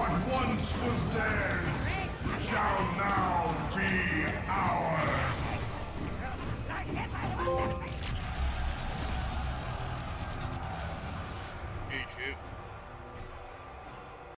What once was theirs shall now be ours. Good.